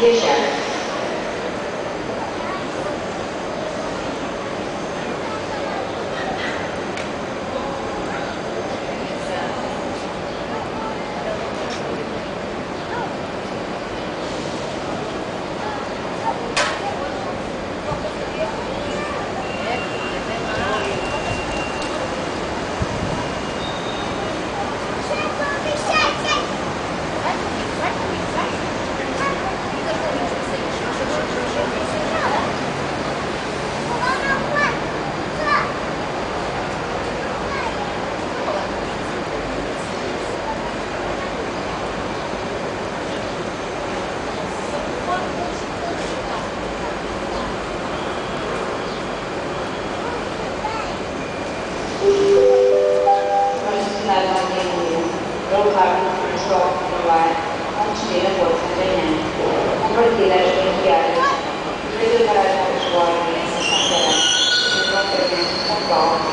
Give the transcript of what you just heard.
vision y'all.